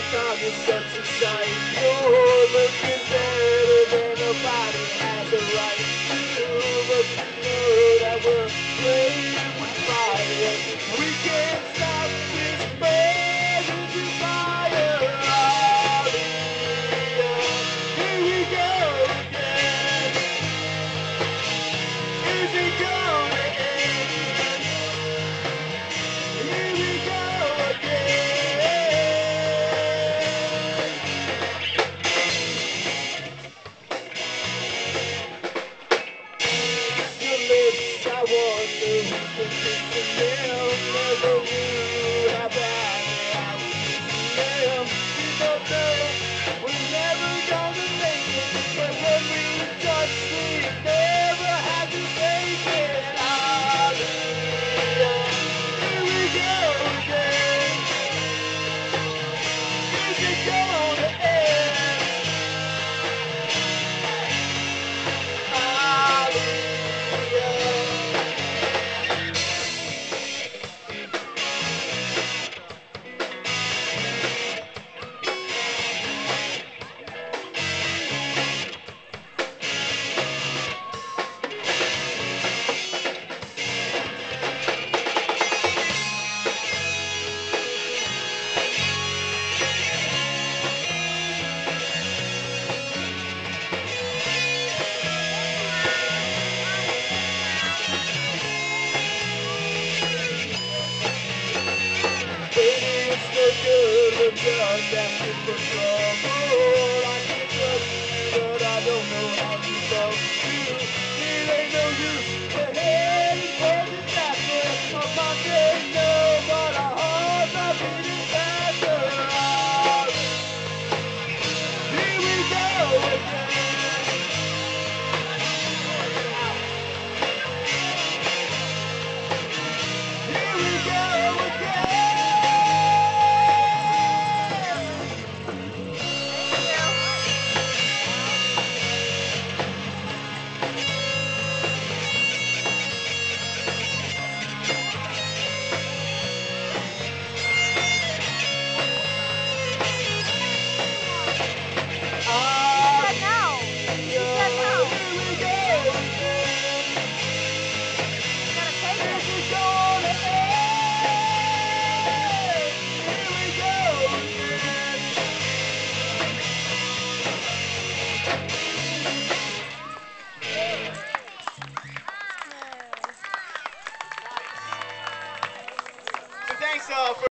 your contraceptive site. You're looking better than a body has a right to, but you know that we're playing. Thank you. of drugs, asking for trouble. I can trust you, but I don't know how. yourself.